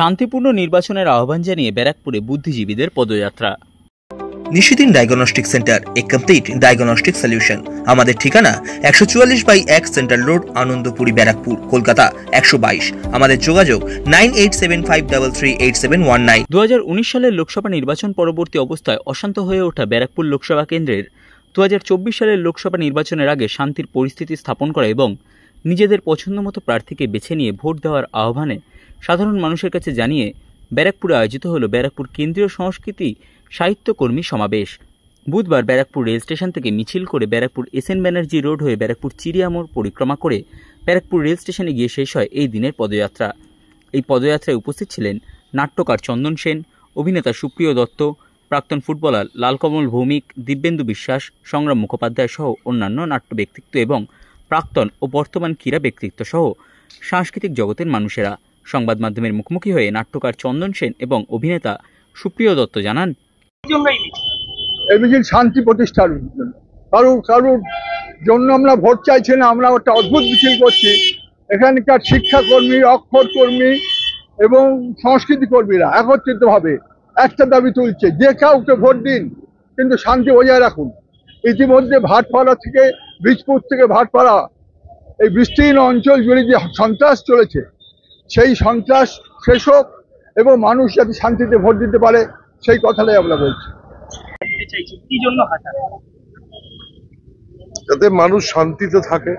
শান্তিপূর্ণ নির্বাচনের আহ্বান জানিয়ে ব্যারাকপুরে বুদ্ধিজীবীদের পদযাত্রা। নিশিদিন ডায়াগনস্টিক সেন্টার এ কমপ্লিট ডায়াগনস্টিক সলিউশন। আমাদের ঠিকানা একশো চুয়াল্লিশ বাই এক সেন্ট্রাল রোড আনন্দপুরি ব্যারাকপুর কলকাতা একশো বাইশ। আমাদের যোগাযোগ nine eight seven five double three eight seven one nine. দু হাজার উনিশ সালের লোকসভা নির্বাচন পরবর্তী অবস্থায় অশান্ত হয়ে ওঠা ব্যারাকপুর লোকসভা কেন্দ্রের। দু হাজার চব্বিশ সালের লোকসভা নির্বাচনের আগে শান্তির পরিস্থিতি স্থাপন করা এবং নিজেদের পছন্দমতো প্রার্থীকে বেছে নিয়ে ভোট দেওয়ার আহ্বানে সাধারণ মানুষের কাছে জানিয়ে ব্যারাকপুরে আয়োজিত হল ব্যারাকপুর কেন্দ্রীয় সংস্কৃতি সাহিত্যকর্মী সমাবেশ। বুধবার ব্যারাকপুর রেল স্টেশন থেকে মিছিল করে Barrackpore S N Banerjee road হয়ে ব্যারাকপুর চিড়িয়ামোড় পরিক্রমা করে ব্যারাকপুর রেল স্টেশনে গিয়ে শেষ হয় এই দিনের পদযাত্রা। এই পদযাত্রায় উপস্থিত ছিলেন নাট্যকার চন্দন সেন, অভিনেতা সুপ্রিয় দত্ত, প্রাক্তন ফুটবলার লালকমল ভৌমিক, দিব্যেন্দু বিশ্বাস, সংগ্রাম মুখোপাধ্যায় সহ অন্যান্য নাট্য ব্যক্তিত্ব এবং প্রাক্তন ও বর্তমান ক্রীড়া ব্যক্তিত্ব সহ সাংস্কৃতিক জগতের মানুষেরা। সংবাদ মাধ্যমের মুখোমুখি হয়ে নাট্যকার চন্দন সেন এবং অভিনেতা সুপ্রিয় দত্ত জানান শান্তি প্রতিষ্ঠার জন্য। কারুর জন্য আমরা ভোট চাইছি না, আমরা একটা অদ্ভুত মিছিল করছি। এখানকার শিক্ষাকর্মী, অক্ষর কর্মী এবং সংস্কৃতি কর্মীরা একত্রিতভাবে একটা দাবি তুলছে, যে কাউকে ভোট দিন, কিন্তু শান্তি বজায় রাখুন। ইতিমধ্যে ভাটপাড়া থেকে, বীজপুর থেকে ভাটপাড়া, এই বিস্তীর্ণ অঞ্চল জুড়ে যে সন্ত্রাস চলেছে সেই সন্ত্রাস শেষ হোক এবং মানুষ যাতে শান্তিতে ভোট দিতে পারে সেই কথাটাই আমরা বলছি। যাতে মানুষ শান্তিতে থাকে।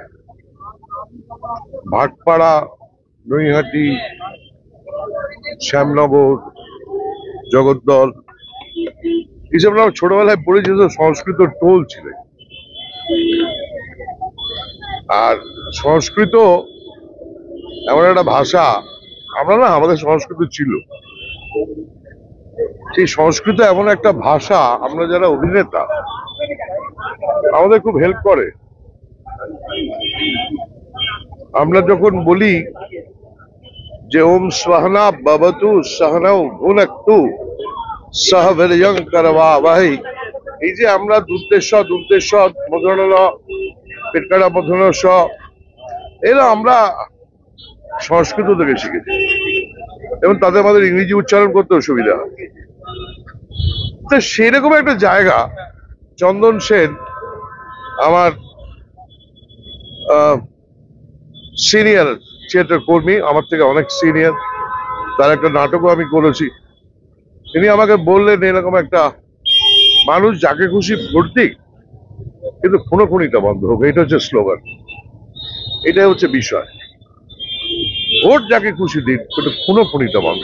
ভাটপাড়া নৈহাটি শ্যামনগর জগদ্দল এইসব আমরা ছোটবেলায় পড়েছি তো সংস্কৃত টোল ছিল। আর সংস্কৃত এমন একটা ভাষা আমরা না আমাদের সংস্কৃত ছিল। সেই সংস্কৃত এমন একটা ভাষা আমরা যারা অভিনেতা, আমাদের খুব হেল্প করে। আমরা যখন বলি যে ওম সহনা বাবতু সহনৌ ভুনক্তু, সহ বীর্যং করবা ভাই এই যে আমরা দুর্দেশ্ব দুর্দেশ্ব মধুরল পেটকাড়া মধুর স এরা আমরা সংস্কৃত থেকে শিখেছি। এবং তাতে আমাদের ইংরেজি উচ্চারণ করতে অসুবিধা তো সেরকম একটা জায়গা, চন্দন সেন, আমার সিনিয়র থিয়েটার কর্মী, আমার থেকে অনেক সিনিয়র তার একটা নাটকও আমি করেছি। তিনি আমাকে বললেন, এরকম একটা মানুষ যাকে খুশি দিক কিন্তু খুনোখুনিটা বন্ধ হোক। এটা হচ্ছে স্লোগান। এটাই হচ্ছে বিষয়। ভোট যাকে খুশি দিন কিন্তু খুনোখুনিটা বন্ধ।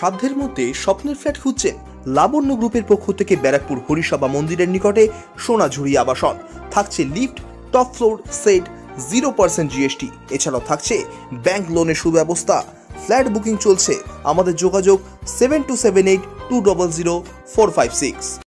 সাধ্যের মধ্যে স্বপ্নের ফ্ল্যাট খুঁজছেন লাবণ্য গ্রুপের পক্ষ থেকে ব্যারাকপুর হরিসভা মন্দিরের নিকটে সোনাঝুরি আবাসন। থাকছে lift, top floor, set, zero percent GST. এছাড়াও থাকছে ব্যাংক লোনের সুব্যবস্থা। ফ্ল্যাট বুকিং চলছে। আমাদের যোগাযোগ seven two seven eight two double zero four five six.